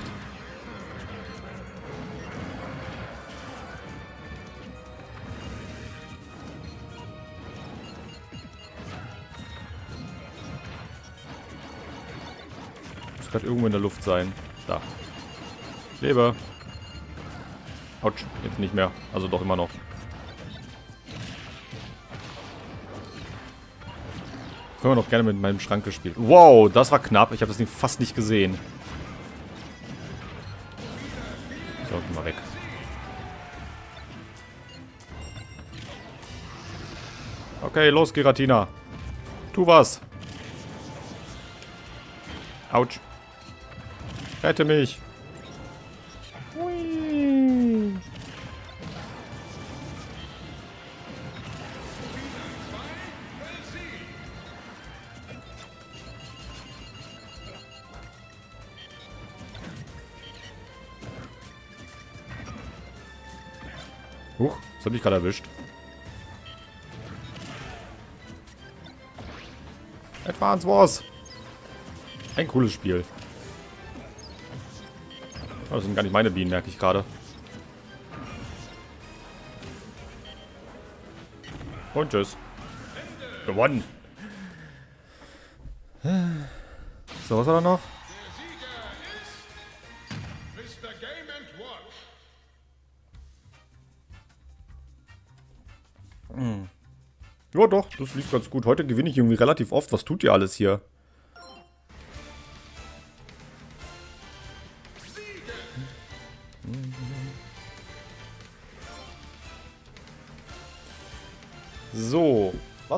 Gerade irgendwo in der Luft sein. Da. Lebe. Autsch, jetzt nicht mehr. Also doch immer noch. Können wir noch gerne mit meinem Schrank gespielt. Wow, das war knapp. Ich habe das Ding fast nicht gesehen. So, geh mal weg. Okay, los, Giratina. Tu was. Autsch. Rette mich. Huch, das hat mich gerade erwischt. Advance Wars. Ein cooles Spiel. Oh, das sind gar nicht meine Bienen, merke ich gerade. Und tschüss. Gewonnen. So, was hat er noch? Mr. Game and Watch. Ja doch, das lief ganz gut. Heute gewinne ich irgendwie relativ oft. Was tut ihr alles hier?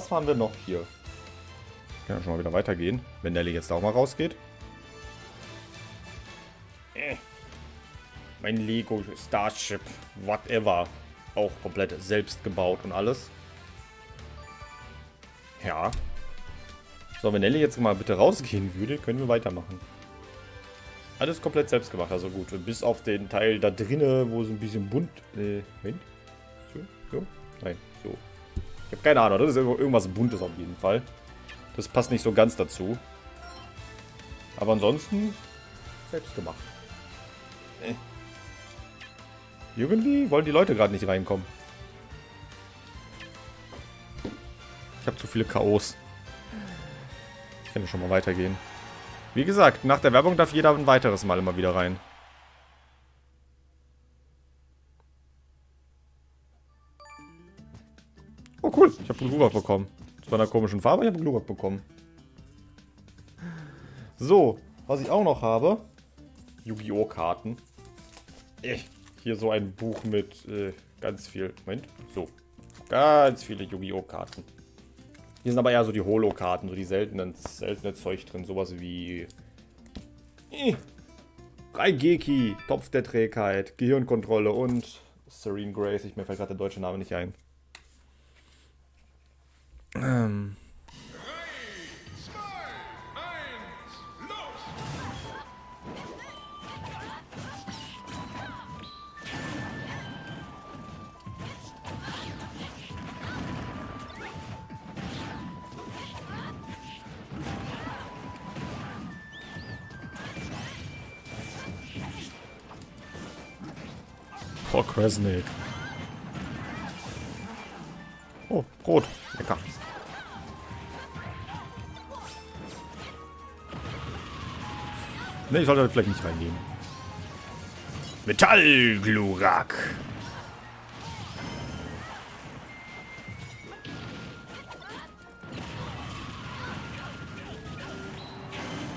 Was fahren wir noch hier? Kann ja schon mal wieder weitergehen, wenn Nelly jetzt auch mal rausgeht. Äh. Mein Lego Starship, whatever. Auch komplett selbst gebaut und alles. Ja. So, wenn Nelly jetzt mal bitte rausgehen würde, können wir weitermachen. Alles komplett selbst gemacht, also gut. Bis auf den Teil da drinnen, wo es ein bisschen bunt... Äh, Moment. So? So? Nein. Ich habe keine Ahnung, das ist irgendwas Buntes auf jeden Fall. Das passt nicht so ganz dazu. Aber ansonsten selbst gemacht. Äh. Irgendwie wollen die Leute gerade nicht reinkommen. Ich habe zu viele K.O.s. Ich kann ja schon mal weitergehen. Wie gesagt, nach der Werbung darf jeder ein weiteres Mal immer wieder rein. Cool, ich habe einen Glurak bekommen. Zu einer komischen Farbe, ich habe einen Glurak bekommen. So, was ich auch noch habe. Yu-Gi-Oh! Karten. Hier so ein Buch mit äh, ganz viel. Moment, so. Ganz viele Yu-Gi-Oh! Karten. Hier sind aber eher so die Holo-Karten, so die seltenen, seltene Zeug drin. Sowas wie... Äh, Raigeki, Topf der Trägheit, Gehirnkontrolle und Serene Grace. Ich mir fällt gerade der deutsche Name nicht ein. Ähm... Zwei, eins, los! Oh, Kresnik. Oh, Brot. Lecker. Ne, ich sollte vielleicht nicht reingehen. Metallglurak.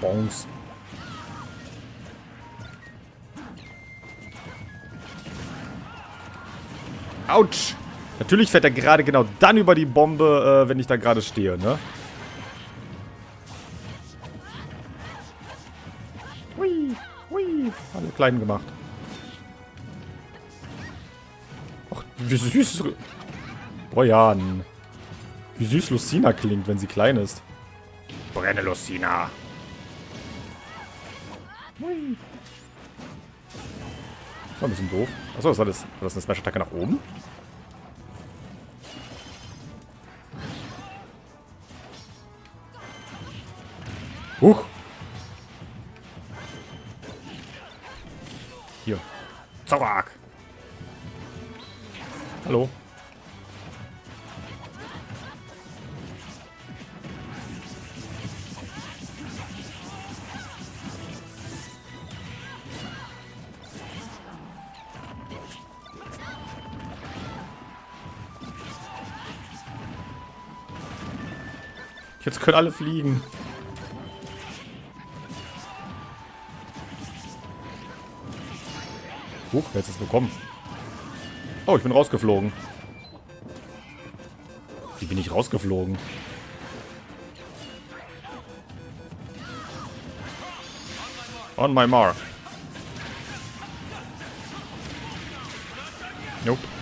Bongs. Autsch. Natürlich fährt er gerade genau dann über die Bombe, äh, wenn ich da gerade stehe, ne? Klein gemacht. Ach, wie süß. Bojan. Wie süß Lucina klingt, wenn sie klein ist. Brenne Lucina. War ein bisschen doof. Achso, war das? War das eine Smash-Attacke nach oben? Können alle fliegen. Huch, wer ist es bekommen? Oh, ich bin rausgeflogen. Wie bin ich rausgeflogen? On my mark. Nope.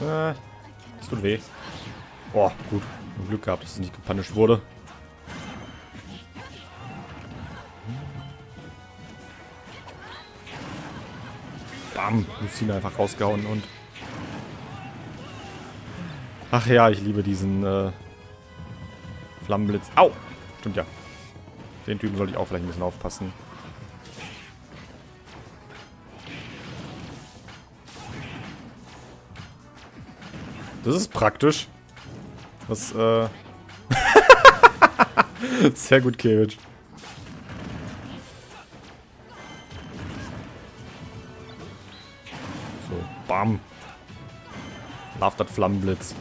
Äh, das tut weh. Boah, gut. Glück gehabt, dass es nicht gepunished wurde. Bam. Lucine einfach rausgehauen und... Ach ja, ich liebe diesen äh, Flammenblitz. Au! Stimmt ja. Den Typen sollte ich auch vielleicht ein bisschen aufpassen. Das ist praktisch. Das, äh... (laughs) Sehr gut, Kevich. So, bam. Love das Flammenblitz.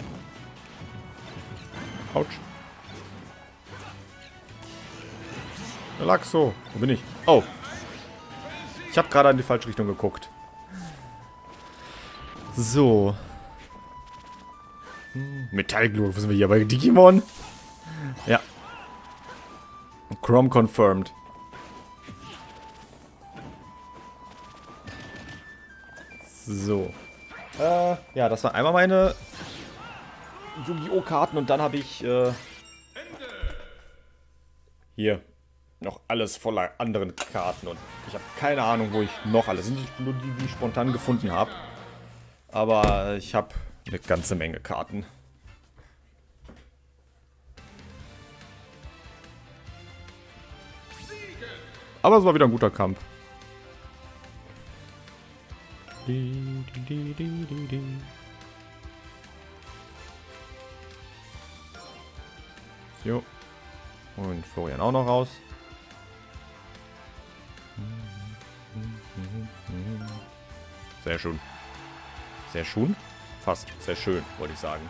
Autsch. Relaxo. Wo bin ich? Oh. Ich habe gerade in die falsche Richtung geguckt. So. Metallglut, wo sind wir hier? Bei Digimon? Ja. Chrome confirmed. So. Äh, ja, das waren einmal meine Yu-Gi-Oh! Karten und dann habe ich, äh, hier noch alles voller anderen Karten und ich habe keine Ahnung, wo ich noch alles, sind nur die, die ich spontan gefunden habe. Aber ich habe eine ganze Menge Karten. Aber es war wieder ein guter Kampf. So. Und Florian auch noch raus. Sehr schön. Sehr schön? Fast. Sehr schön, wollte ich sagen.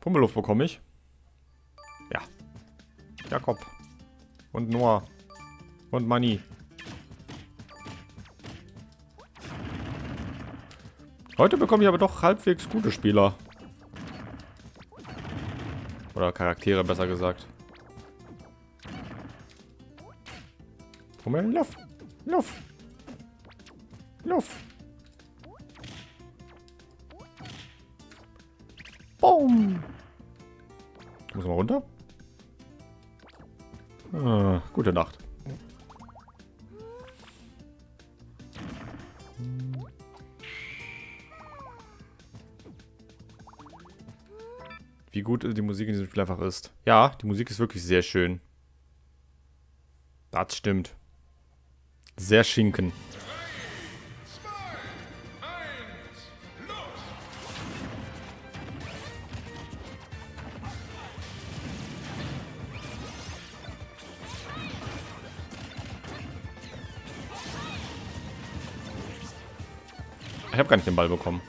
Pummeluft bekomme ich. Ja. Jakob. Und Noah. Und Manni. Heute bekomme ich aber doch halbwegs gute Spieler. Oder Charaktere, besser gesagt. Her, Luft. Luft. Luft. Gute Nacht. Wie gut die Musik in diesem Spiel einfach ist. Ja, die Musik ist wirklich sehr schön. Das stimmt. Sehr schinken. Habe gar nicht den Ball bekommen.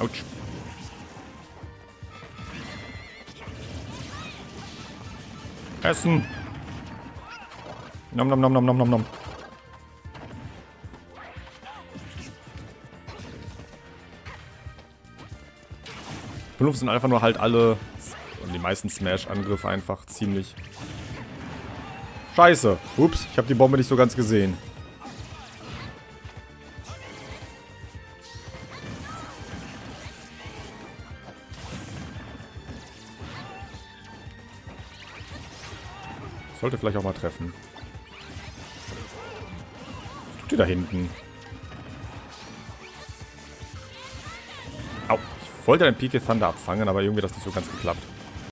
Autsch. Essen. Nom nom nom nom nom nom nom. Fünf sind einfach nur halt alle die meisten Smash-Angriffe einfach ziemlich... Scheiße. Ups, ich habe die Bombe nicht so ganz gesehen. Sollte vielleicht auch mal treffen. Was tut ihr da hinten? Au. Ich wollte den Peak Thunder abfangen, aber irgendwie hat das nicht so ganz geklappt.